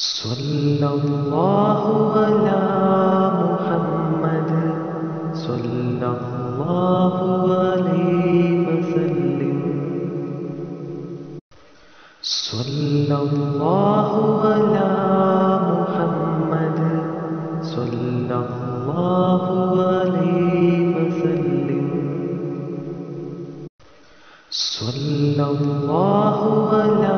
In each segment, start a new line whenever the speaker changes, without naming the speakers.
صلی اللہ علیہ وسلم. صلی اللہ علیہ وسلم صلی اللہ علیہ وسلم.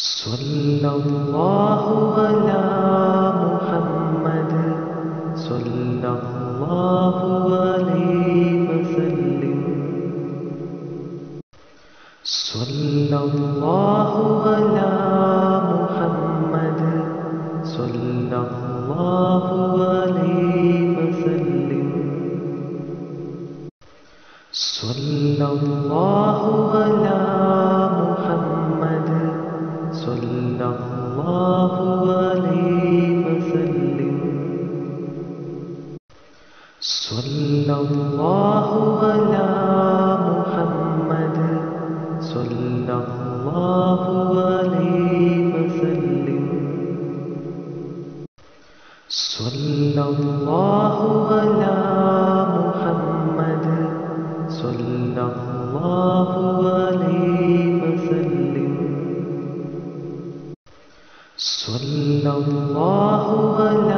صلی اللہ علی محمد صلی اللہ علیہ وسلم. صلی اللہ علی محمد صلی اللہ علیہ وسلم صلی اللہ علی محمد. صلی اللہ علیہ وسلم. صلی اللہ علیہ وسلم صلی اللہ علیہ وسلم.